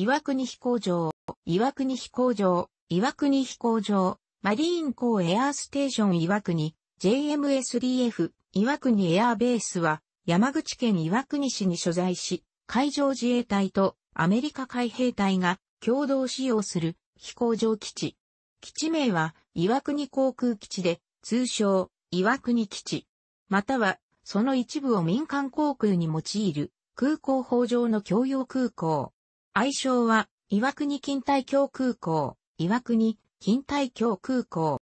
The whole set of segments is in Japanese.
岩国飛行場、岩国飛行場、岩国飛行場、マリーン港エアーステーション岩国、JMSDF、岩国エアーベースは、山口県岩国市に所在し、海上自衛隊とアメリカ海兵隊が共同使用する飛行場基地。基地名は岩国航空基地で、通称岩国基地。または、その一部を民間航空に用いる空港法上の共用空港。愛称は岩国近代橋空港、岩国近代橋空港。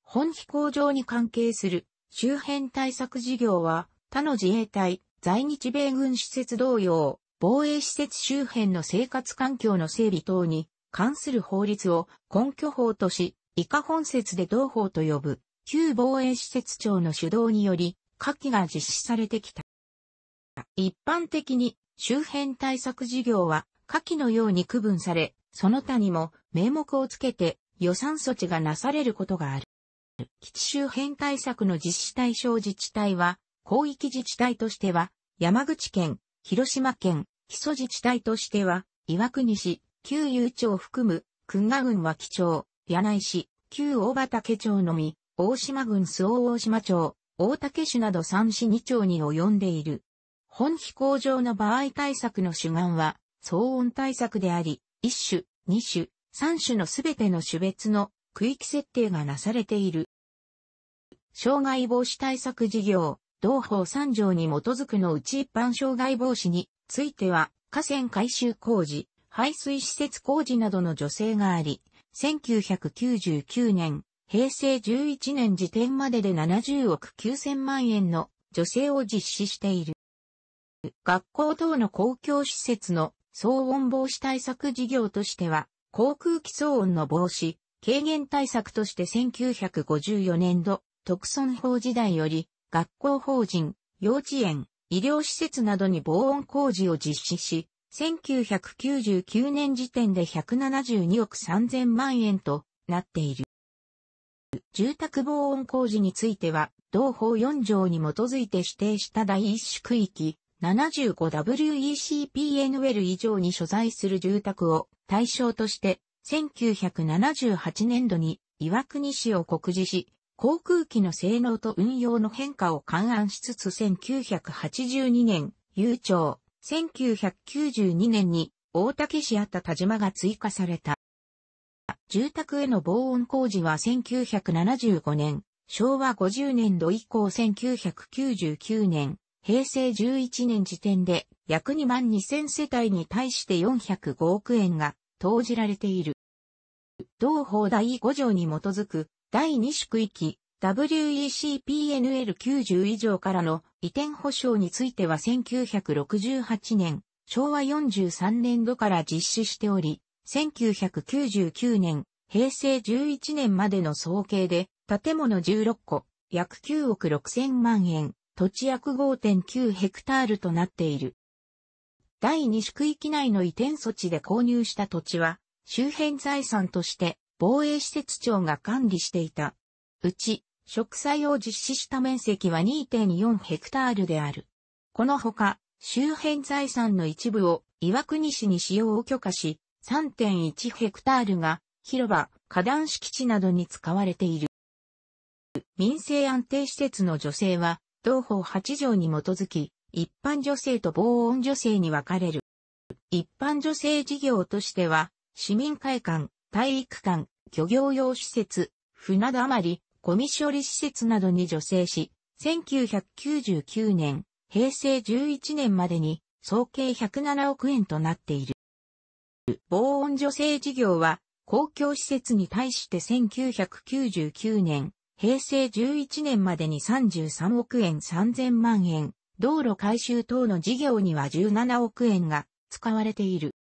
本飛行場に関係する周辺対策事業は他の自衛隊、在日米軍施設同様、防衛施設周辺の生活環境の整備等に関する法律を根拠法とし、以下本節で同法と呼ぶ、旧防衛施設庁の主導により、下記が実施されてきた。一般的に周辺対策事業は下記のように区分され、その他にも名目をつけて予算措置がなされることがある。基地周辺対策の実施対象自治体は、広域自治体としては、山口県、広島県、基礎自治体としては、岩国市、旧有町を含む、群馬郡脇町、柳井市、旧大畑町のみ、大島郡周防大島町、大竹市など三市二町に及んでいる。本飛行場の場合対策の主眼は、騒音対策であり、一種、二種、三種のすべての種別の区域設定がなされている。障害防止対策事業、同法三条に基づくのうち一般障害防止については、河川改修工事、排水施設工事などの助成があり、1999年、平成11年時点までで70億9000万円の助成を実施している。学校等の公共施設の騒音防止対策事業としては、航空機騒音の防止、軽減対策として1954年度、特村法時代より、学校法人、幼稚園、医療施設などに防音工事を実施し、1999年時点で172億3000万円となっている。住宅防音工事については、同法4条に基づいて指定した第一種区域 75WECPNL 以上に所在する住宅を対象として、1978年度に岩国市を告示し、航空機の性能と運用の変化を勘案しつつ1982年、悠長、1992年に大竹市あった田島が追加された。住宅への防音工事は1975年、昭和50年度以降1999年、平成11年時点で約2万2000世帯に対して405億円が投じられている。同法第5条に基づく第2種区域 WECPNL90 以上からの移転保証については1968年、昭和43年度から実施しており、1999年、平成11年までの総計で建物16個、約9億6千万円、土地約5.9ヘクタールとなっている。第2種区域内の移転措置で購入した土地は、周辺財産として防衛施設庁が管理していた。うち、植栽を実施した面積は2.4ヘクタールである。このほか、周辺財産の一部を岩国市に使用を許可し、3.1ヘクタールが広場、花壇敷地などに使われている。民生安定施設の助成は、同法8条に基づき、一般助成と防音助成に分かれる。一般助成事業としては、市民会館、体育館、漁業用施設、船だまり、ゴミ処理施設などに助成し、1999年、平成11年までに総計107億円となっている。防音助成事業は、公共施設に対して1999年、平成11年までに33億円3000万円、道路改修等の事業には17億円が使われている。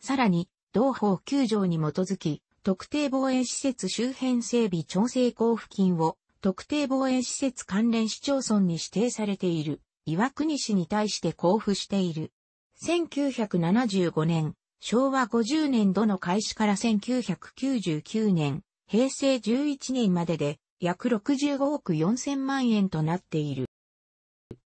さらに、同法9条に基づき、特定防衛施設周辺整備調整交付金を特定防衛施設関連市町村に指定されている岩国市に対して交付している。1975年、昭和50年度の開始から1999年、平成11年までで約65億4000万円となっている。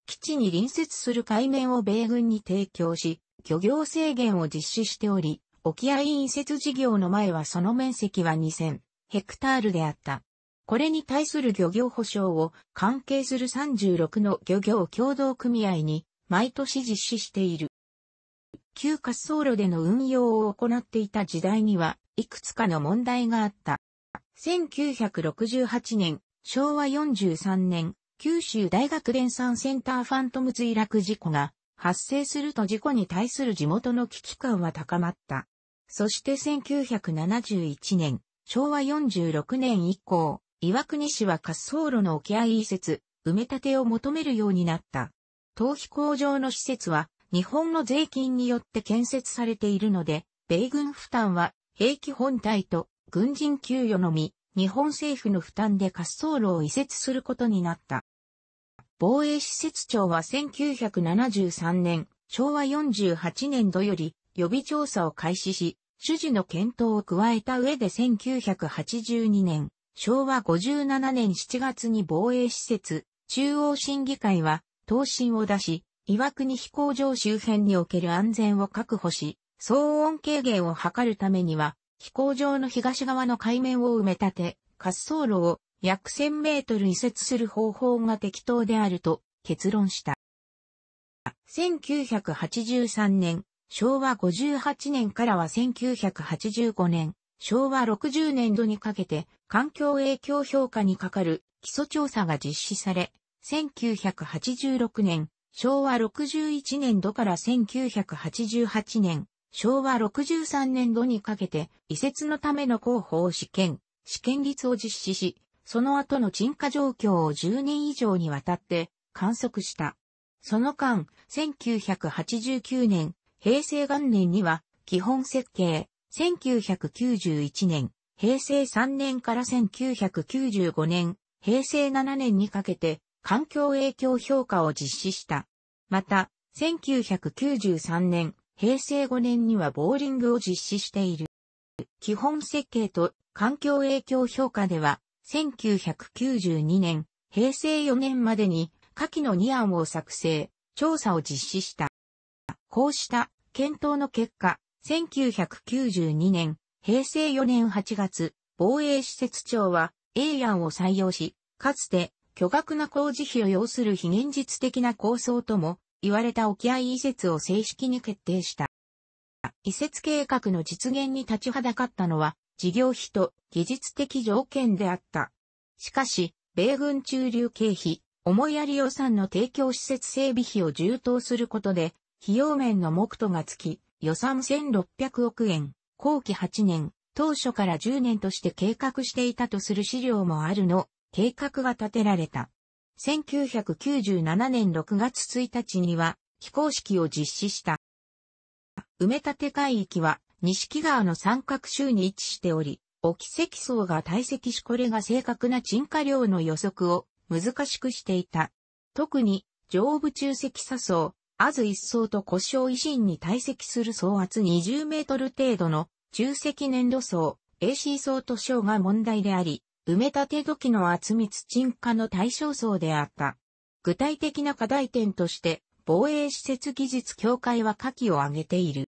基地に隣接する海面を米軍に提供し、漁業制限を実施しており、沖合移設事業の前はその面積は2000ヘクタールであった。これに対する漁業保障を関係する36の漁業協同組合に毎年実施している。旧滑走路での運用を行っていた時代にはいくつかの問題があった。1968年、昭和43年、九州大学連産センターファントム墜落事故が発生すると事故に対する地元の危機感は高まった。そして1971年、昭和46年以降、岩国市は滑走路の沖合移設、埋め立てを求めるようになった。逃避工場の施設は日本の税金によって建設されているので、米軍負担は兵器本体と軍人給与のみ、日本政府の負担で滑走路を移設することになった。防衛施設庁は1973年、昭和48年度より予備調査を開始し、主事の検討を加えた上で1982年、昭和57年7月に防衛施設、中央審議会は、答申を出し、岩国飛行場周辺における安全を確保し、騒音軽減を図るためには、飛行場の東側の海面を埋め立て、滑走路を約1000メートル移設する方法が適当であると結論した。1983年、昭和58年からは1985年、昭和60年度にかけて環境影響評価にかかる基礎調査が実施され、1986年、昭和61年度から1988年、昭和63年度にかけて移設のための広報試験、試験率を実施し、その後の沈下状況を10年以上にわたって観測した。その間、1989年、平成元年には基本設計、1991年、平成3年から1995年、平成7年にかけて環境影響評価を実施した。また、1993年、平成5年にはボーリングを実施している。基本設計と環境影響評価では、1992年、平成4年までに下記の2案を作成、調査を実施した。こうした検討の結果、1992年、平成4年8月、防衛施設庁は A 案を採用し、かつて巨額な工事費を要する非現実的な構想とも言われた沖合移設を正式に決定した。移設計画の実現に立ちはだかったのは事業費と技術的条件であった。しかし、米軍駐留経費、思いやり予算の提供施設整備費を充当することで、費用面の目途がつき、予算1600億円、後期8年、当初から10年として計画していたとする資料もあるの、計画が立てられた。1997年6月1日には、非公式を実施した。埋め立て海域は錦川の三角州に位置しており、沖積層が堆積しこれが正確な沈下量の予測を難しくしていた。特に上部中積砂層、アズ一層と故障維新に堆積する総圧20メートル程度の中積粘土層、AC 層と小が問題であり、埋め立て土器の厚密沈下の対象層であった。具体的な課題点として、防衛施設技術協会は下記を挙げている。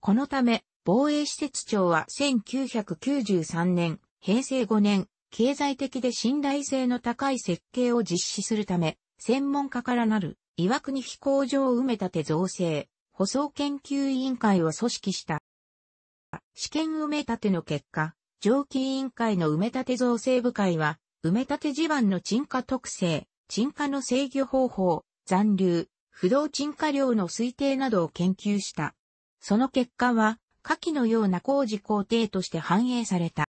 このため、防衛施設庁は1993年、平成5年、経済的で信頼性の高い設計を実施するため、専門家からなる岩国飛行場埋め立て造成、舗装研究委員会を組織した。試験埋め立ての結果、上記委員会の埋め立て造成部会は、埋め立て地盤の沈下特性、沈下の制御方法、残留、不動沈下量の推定などを研究した。その結果は、下記のような工事工程として反映された。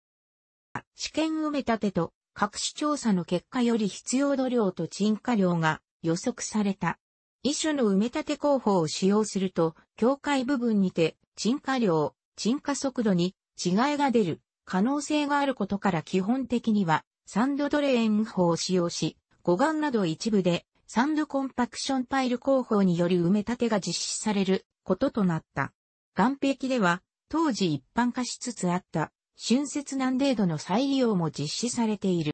試験埋め立てと各種調査の結果より必要度量と沈下量が予測された。一種の埋め立て工法を使用すると、境界部分にて沈下量、沈下速度に違いが出る可能性があることから基本的にはサンドドレーン法を使用し、護岸など一部でサンドコンパクションパイル工法による埋め立てが実施されることとなった。岸壁では、当時一般化しつつあった、春節難程度の再利用も実施されている。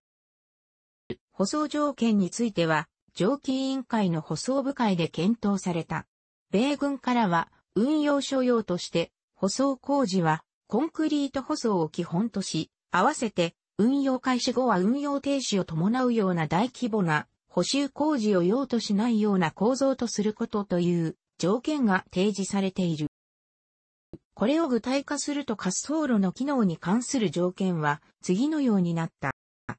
舗装条件については、上記委員会の舗装部会で検討された。米軍からは運用所用として舗装工事はコンクリート舗装を基本とし、合わせて運用開始後は運用停止を伴うような大規模な補修工事を用としないような構造とすることという条件が提示されている。これを具体化すると滑走路の機能に関する条件は次のようになった。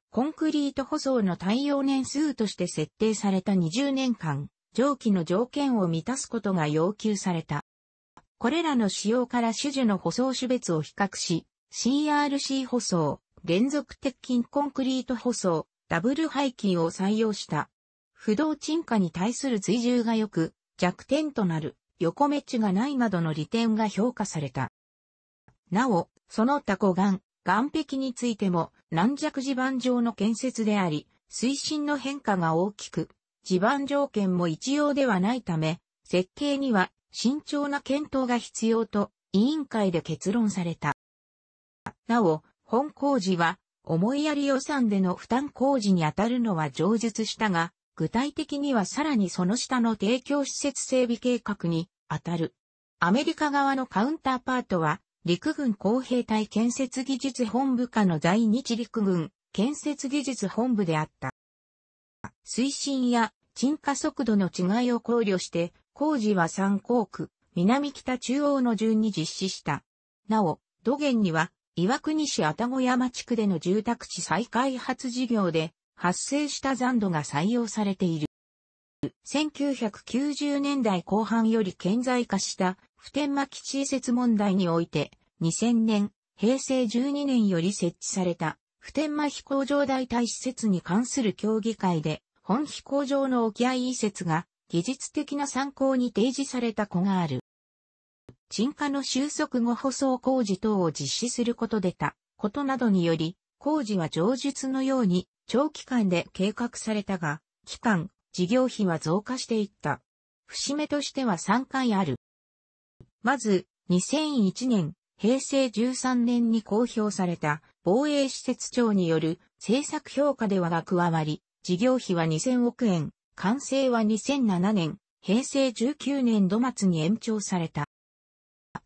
コンクリート舗装の耐用年数として設定された20年間、上記の条件を満たすことが要求された。これらの仕様から種々の舗装種別を比較し、CRC 舗装、連続鉄筋コンクリート舗装、ダブル排気を採用した。不動沈下に対する追従が良く、弱点となる横メッチがないなどの利点が評価された。なお、その他湖岸、岸壁についても軟弱地盤上の建設であり、推進の変化が大きく、地盤条件も一様ではないため、設計には慎重な検討が必要と委員会で結論された。なお、本工事は思いやり予算での負担工事に当たるのは上述したが、具体的にはさらにその下の提供施設整備計画に当たる。アメリカ側のカウンターパートは陸軍工兵隊建設技術本部下の在日陸軍建設技術本部であった。推進や沈下速度の違いを考慮して、工事は三航区、南北中央の順に実施した。なお、土源には、岩国市愛宕山地区での住宅地再開発事業で発生した残土が採用されている。1990年代後半より顕在化した普天間基地移設問題において、2000年、平成12年より設置された普天間飛行場代替施設に関する協議会で、本飛行場の沖合移設が技術的な参考に提示された子がある。沈下の収束後舗装工事等を実施することでたことなどにより、工事は上述のように長期間で計画されたが、期間、事業費は増加していった。節目としては3回ある。まず、2001年、平成13年に公表された防衛施設庁による政策評価ではが加わり、事業費は2000億円、完成は2007年、平成19年度末に延長された。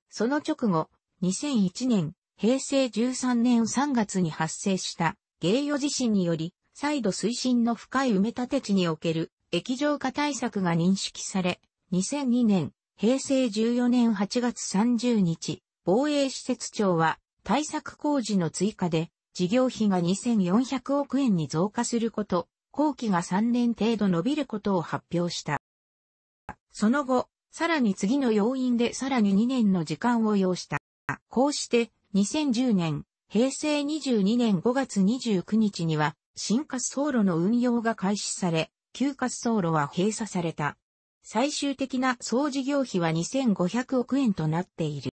その直後、2001年、平成13年3月に発生した芸予地震により、再度推進の深い埋め立て地における液状化対策が認識され、2002年、平成14年8月30日、防衛施設庁は対策工事の追加で事業費が2400億円に増加すること、後期が3年程度伸びることを発表した。その後、さらに次の要因でさらに2年の時間を要した。こうして2010年、平成22年5月29日には、新滑走路の運用が開始され、旧滑走路は閉鎖された。最終的な総事業費は2500億円となっている。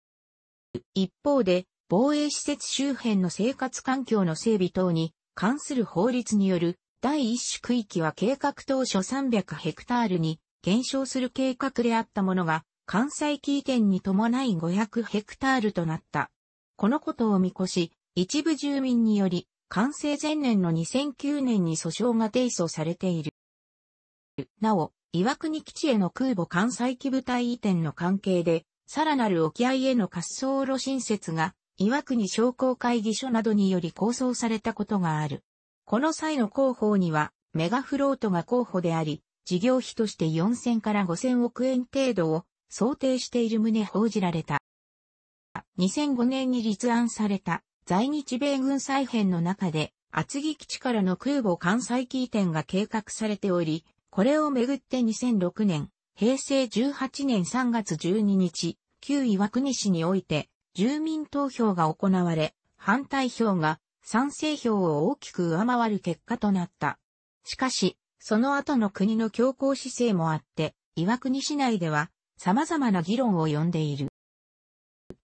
一方で、防衛施設周辺の生活環境の整備等に関する法律による第一種区域は計画当初300ヘクタールに減少する計画であったものが、関西機移転に伴い500ヘクタールとなった。このことを見越し、一部住民により、完成前年の2009年に訴訟が提訴されている。なお、岩国基地への空母関西機部隊移転の関係で、さらなる沖合への滑走路新設が、岩国商工会議所などにより構想されたことがある。この際の広報には、メガフロートが候補であり、事業費として4000から5000億円程度を想定している旨報じられた。2005年に立案された在日米軍再編の中で、厚木基地からの空母関西機移転が計画されており、これをめぐって2006年、平成18年3月12日、旧岩国市において、住民投票が行われ、反対票が賛成票を大きく上回る結果となった。しかし、その後の国の強硬姿勢もあって、岩国市内では様々な議論を呼んでいる。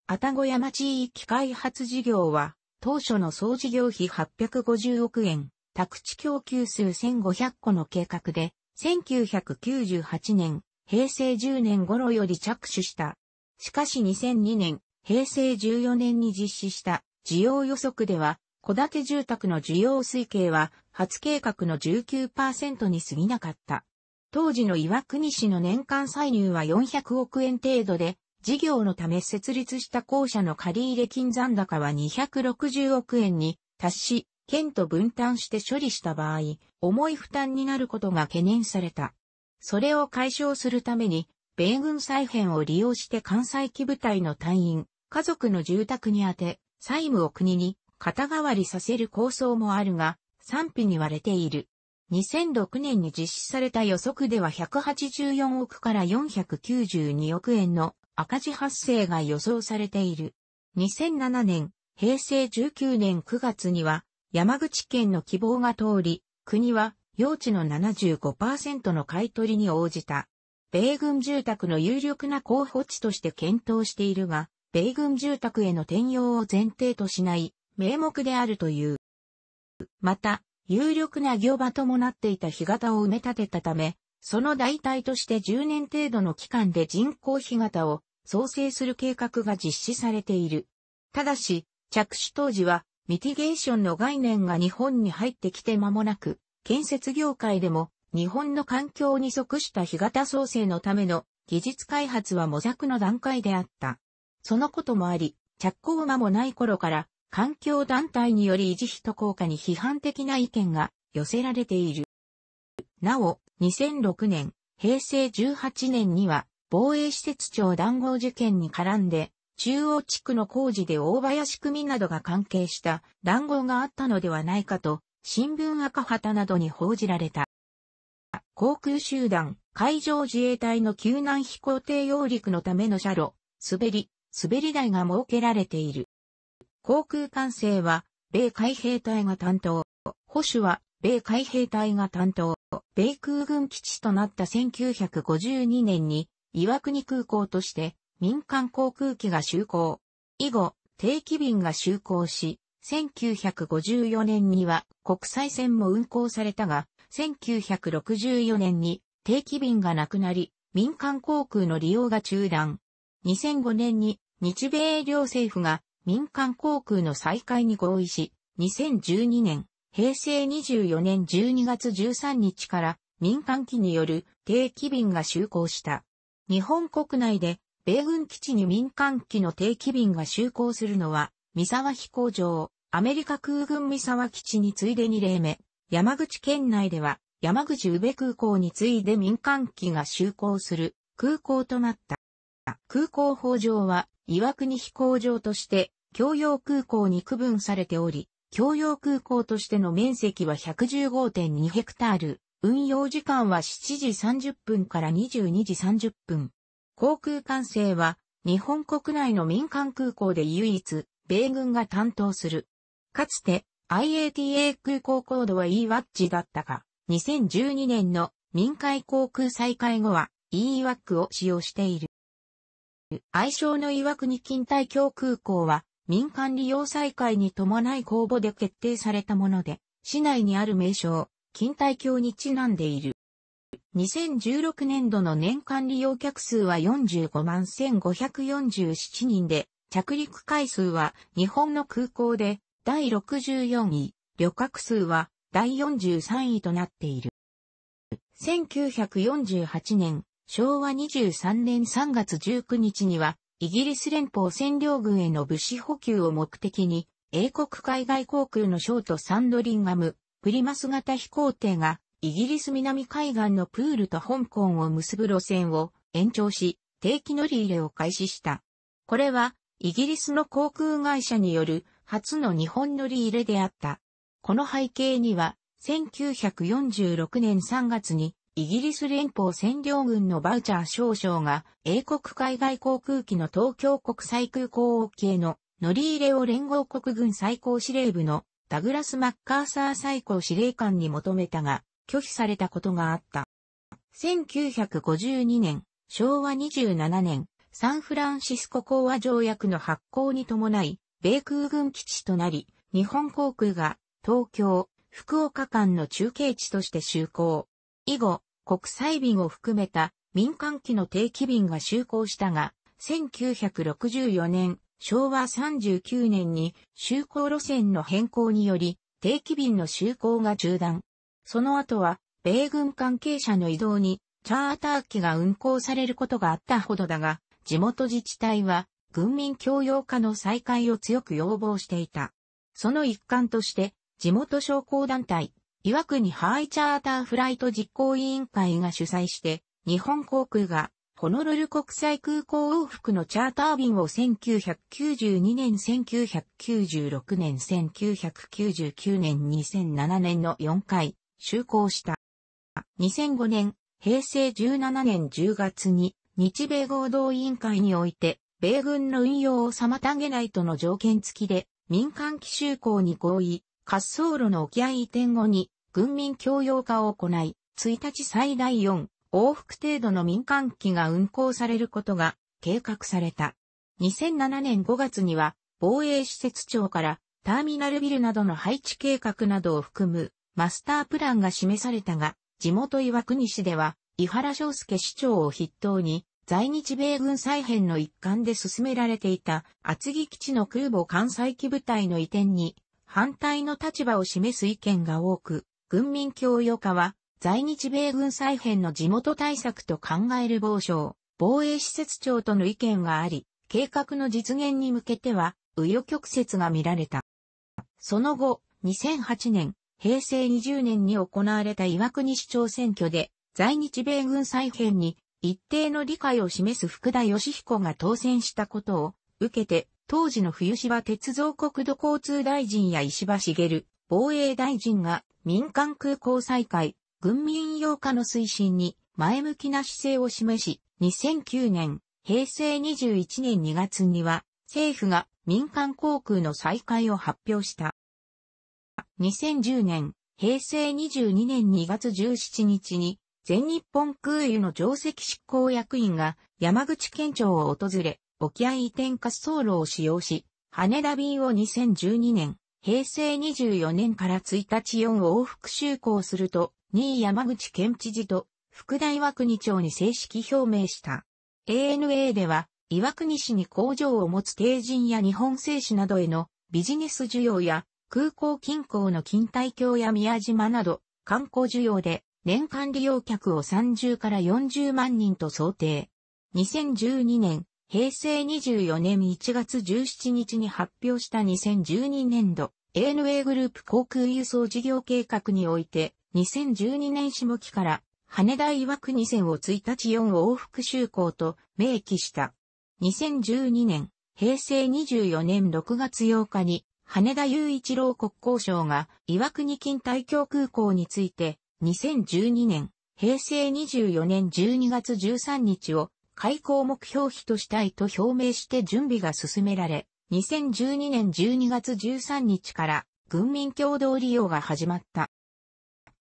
愛宕山地域開発事業は、当初の総事業費850億円、宅地供給数1500個の計画で、1998年、平成10年頃より着手した。しかし2002年、平成14年に実施した需要予測では、戸建て住宅の需要推計は、初計画の19%に過ぎなかった。当時の岩国市の年間歳入は400億円程度で、事業のため設立した校舎の借入金残高は260億円に達し、県と分担して処理した場合、重い負担になることが懸念された。それを解消するために、米軍再編を利用して関西機部隊の隊員、家族の住宅に宛て、債務を国に肩代わりさせる構想もあるが、賛否に割れている。2006年に実施された予測では184億から492億円の赤字発生が予想されている。2007年、平成19年9月には山口県の希望が通り、国は用地の75%の買い取りに応じた。米軍住宅の有力な候補地として検討しているが、米軍住宅への転用を前提としない名目であるという。また、有力な行場ともなっていた干潟を埋め立てたため、その代替として10年程度の期間で人工干潟を創生する計画が実施されている。ただし、着手当時は、ミティゲーションの概念が日本に入ってきて間もなく、建設業界でも日本の環境に即した干潟創生のための技術開発は模索の段階であった。そのこともあり、着工間もない頃から環境団体により維持費と効果に批判的な意見が寄せられている。なお、2006年、平成18年には、防衛施設庁談合事件に絡んで、中央地区の工事で大林組などが関係した談合があったのではないかと、新聞赤旗などに報じられた。航空集団、海上自衛隊の救難飛行艇揚陸のための車路、滑り、滑り台が設けられている。航空管制は、米海兵隊が担当。保守は、米海兵隊が担当。米空軍基地となった1952年に、岩国空港として民間航空機が就航。以後、定期便が就航し、1954年には国際線も運航されたが、1964年に定期便がなくなり、民間航空の利用が中断。2005年に日米両政府が民間航空の再開に合意し、2012年、平成24年12月13日から民間機による定期便が就航した。日本国内で米軍基地に民間機の定期便が就航するのは、三沢飛行場、アメリカ空軍三沢基地に次いで2例目、山口県内では山口宇部空港に次いで民間機が就航する空港となった。空港法上は岩国飛行場として共用空港に区分されており、共用空港としての面積は115.2ヘクタール、運用時間は7時30分から22時30分。航空管制は日本国内の民間空港で唯一、米軍が担当する。かつて IATA 空港コードは EWATCH だったが、2012年の民間航空再開後は EWAC を使用している。愛称の岩国近代京空港は民間利用再開に伴い公募で決定されたもので、市内にある名称、近代橋にちなんでいる。2016年度の年間利用客数は45万1547人で、着陸回数は日本の空港で第64位、旅客数は第43位となっている。1948年、昭和23年3月19日には、イギリス連邦占領軍への物資補給を目的に、英国海外航空のショートサンドリンガム、プリマス型飛行艇が、イギリス南海岸のプールと香港を結ぶ路線を延長し、定期乗り入れを開始した。これは、イギリスの航空会社による初の日本乗り入れであった。この背景には、1946年3月にイギリス連邦占領軍のバウチャー少将が英国海外航空機の東京国際空港沖への乗り入れを連合国軍最高司令部のダグラス・マッカーサー最高司令官に求めたが拒否されたことがあった。1952年、昭和27年、サンフランシスコ講和条約の発行に伴い、米空軍基地となり、日本航空が東京、福岡間の中継地として就航。以後、国際便を含めた民間機の定期便が就航したが、1964年、昭和39年に就航路線の変更により、定期便の就航が中断。その後は米軍関係者の移動にチャーター機が運航されることがあったほどだが、地元自治体は軍民共用化の再開を強く要望していた。その一環として、地元商工団体、岩国ハイチャーターフライト実行委員会が主催して、日本航空がホノルル国際空港往復のチャーター便を1992年、1996年、1999年、2007年の4回就航した。2005年、平成17年10月に日米合同委員会において、米軍の運用を妨げないとの条件付きで民間機就航に合意、滑走路の沖合移転後に軍民共用化を行い、1日最大4往復程度の民間機が運航されることが計画された。2007年5月には防衛施設庁からターミナルビルなどの配置計画などを含むマスタープランが示されたが、地元岩国市では、伊原昌介市長を筆頭に、在日米軍再編の一環で進められていた厚木基地の空母艦載機部隊の移転に反対の立場を示す意見が多く、軍民共与化は在日米軍再編の地元対策と考える防省、防衛施設庁との意見があり、計画の実現に向けては、右余曲折が見られた。その後、2008年、平成20年に行われた岩国市長選挙で、在日米軍再編に一定の理解を示す福田義彦が当選したことを受けて、当時の冬芝鉄道国土交通大臣や石破茂防衛大臣が民間空港再開、軍民用化の推進に前向きな姿勢を示し、2009年、平成21年2月には、政府が民間航空の再開を発表した。2010年、平成22年2月17日に、全日本空輸の上席執行役員が山口県庁を訪れ、沖合移転滑走路を使用し、羽田便を2012年、平成24年から1日4往復就航すると、2位山口県知事と副大和国町に正式表明した。ANA では、岩国市に工場を持つ帝人や日本製紙などへのビジネス需要や空港近郊の近代橋や宮島など観光需要で年間利用客を30から40万人と想定。2012年、平成24年1月17日に発表した2012年度 ANA グループ航空輸送事業計画において2012年下期から羽田岩国線を1日4往復就航と明記した。2012年、平成24年6月8日に羽田雄一郎国交省が岩国近対京空港について2012年、平成24年12月13日を開港目標費としたいと表明して準備が進められ、2012年12月13日から軍民共同利用が始まった。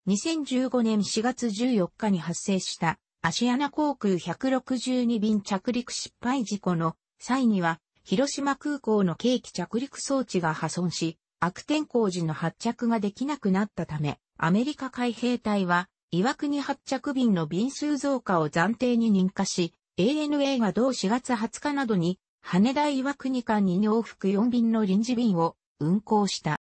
2015年4月14日に発生したアシアナ航空162便着陸失敗事故の際には、広島空港の計器着陸装置が破損し、悪天候時の発着ができなくなったため、アメリカ海兵隊は、岩国発着便の便数増加を暫定に認可し、ANA が同4月20日などに、羽田岩国間に往復4便の臨時便を運航した。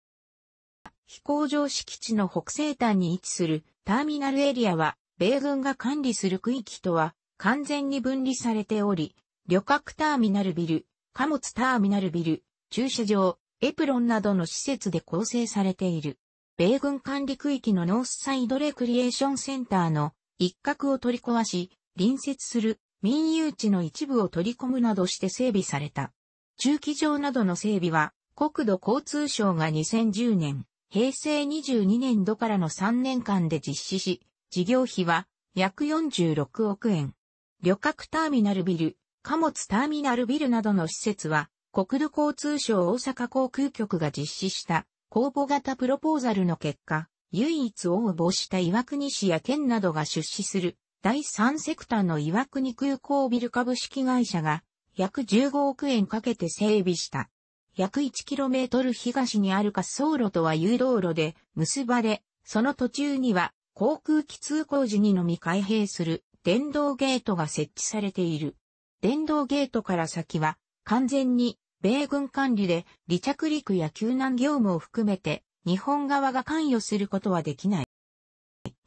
飛行場敷地の北西端に位置するターミナルエリアは、米軍が管理する区域とは完全に分離されており、旅客ターミナルビル、貨物ターミナルビル、駐車場、エプロンなどの施設で構成されている。米軍管理区域のノースサイドレクリエーションセンターの一角を取り壊し、隣接する民有地の一部を取り込むなどして整備された。駐機場などの整備は、国土交通省が2010年、平成22年度からの3年間で実施し、事業費は約46億円。旅客ターミナルビル、貨物ターミナルビルなどの施設は、国土交通省大阪航空局が実施した公募型プロポーザルの結果、唯一応募した岩国市や県などが出資する第三セクターの岩国空港ビル株式会社が約15億円かけて整備した。約 1km 東にある滑走路とは誘導路で結ばれ、その途中には航空機通行時にのみ開閉する電動ゲートが設置されている。電動ゲートから先は完全に米軍管理で離着陸や救難業務を含めて日本側が関与することはできない。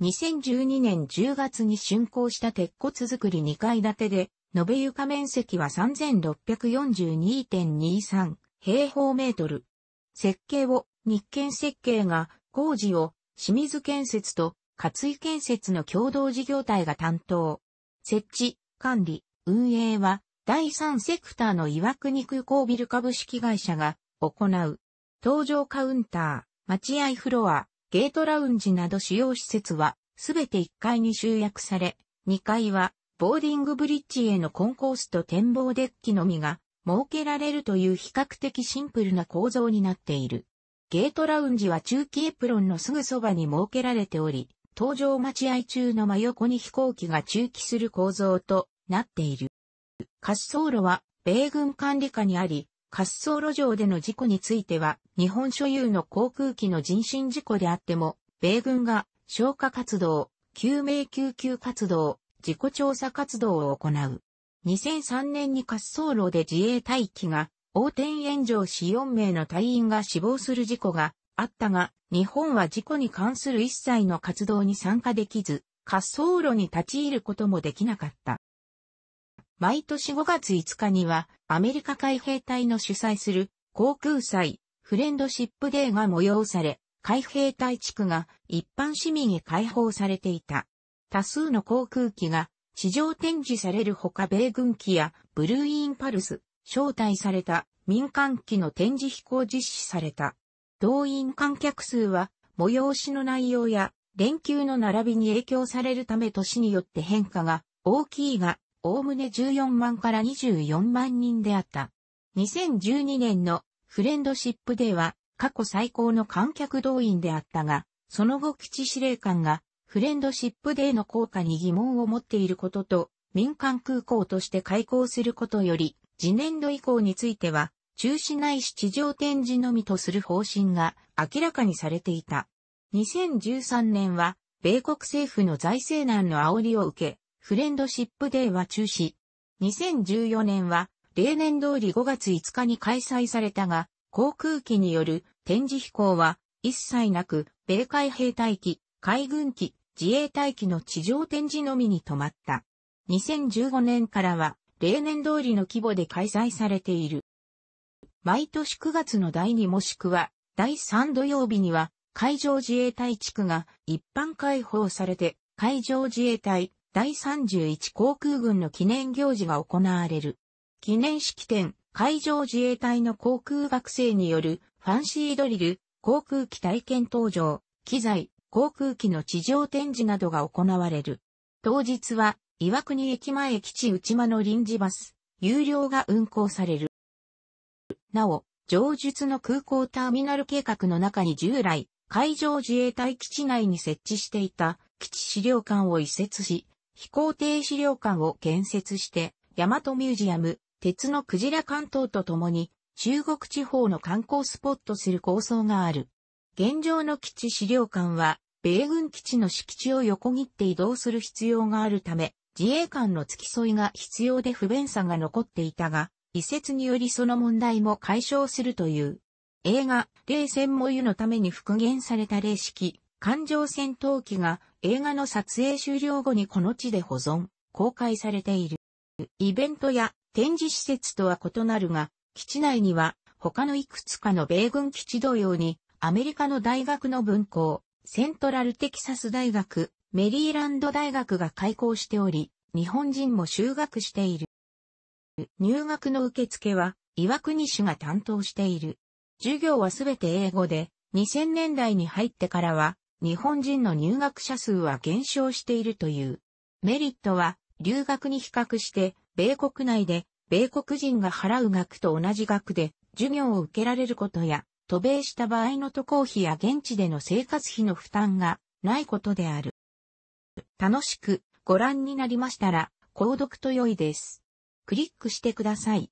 2012年10月に竣工した鉄骨造り2階建てで、延べ床面積は3642.23平方メートル。設計を日建設計が工事を清水建設と勝井建設の共同事業体が担当。設置、管理、運営は第三セクターの岩国空港ビル株式会社が行う。搭乗カウンター、待合フロア、ゲートラウンジなど主要施設はすべて1階に集約され、2階はボーディングブリッジへのコンコースと展望デッキのみが設けられるという比較的シンプルな構造になっている。ゲートラウンジは中期エプロンのすぐそばに設けられており、搭乗待合中の真横に飛行機が中期する構造となっている。滑走路は米軍管理下にあり、滑走路上での事故については、日本所有の航空機の人身事故であっても、米軍が消火活動、救命救急活動、事故調査活動を行う。2003年に滑走路で自衛隊機が横転炎上し4名の隊員が死亡する事故があったが、日本は事故に関する一切の活動に参加できず、滑走路に立ち入ることもできなかった。毎年5月5日には、アメリカ海兵隊の主催する航空祭、フレンドシップデーが催され、海兵隊地区が一般市民へ開放されていた。多数の航空機が地上展示されるほか米軍機やブルーインパルス、招待された民間機の展示飛行実施された。動員観客数は催しの内容や連休の並びに影響されるため年によって変化が大きいが、おおむね14万から24万人であった。2012年のフレンドシップデーは過去最高の観客動員であったが、その後基地司令官がフレンドシップデーの効果に疑問を持っていることと、民間空港として開港することより、次年度以降については、中止ないし地上展示のみとする方針が明らかにされていた。2013年は、米国政府の財政難の煽りを受け、フレンドシップデーは中止。2014年は、例年通り5月5日に開催されたが、航空機による展示飛行は一切なく、米海兵隊機、海軍機、自衛隊機の地上展示のみに止まった。2015年からは例年通りの規模で開催されている。毎年9月の第2もしくは第3土曜日には海上自衛隊地区が一般開放されて海上自衛隊第31航空軍の記念行事が行われる。記念式典、海上自衛隊の航空学生によるファンシードリル、航空機体験搭乗、機材、航空機の地上展示などが行われる。当日は、岩国駅前基地内間の臨時バス、有料が運行される。なお、上述の空港ターミナル計画の中に従来、海上自衛隊基地内に設置していた基地資料館を移設し、飛行艇資料館を建設して、大和ミュージアム、鉄のクジラ関東とともに、中国地方の観光スポットする構想がある。現状の基地資料館は、米軍基地の敷地を横切って移動する必要があるため、自衛官の付き添いが必要で不便さが残っていたが、移設によりその問題も解消するという。映画、冷戦模湯のために復元された霊式、環状戦闘機が映画の撮影終了後にこの地で保存、公開されている。イベントや展示施設とは異なるが、基地内には他のいくつかの米軍基地同様にアメリカの大学の分校、セントラルテキサス大学、メリーランド大学が開校しており、日本人も修学している。入学の受付は、岩国市が担当している。授業はすべて英語で、2000年代に入ってからは、日本人の入学者数は減少しているという。メリットは、留学に比較して、米国内で、米国人が払う額と同じ額で、授業を受けられることや、渡米した場合の渡航費や現地での生活費の負担がないことである。楽しくご覧になりましたら、購読と良いです。クリックしてください。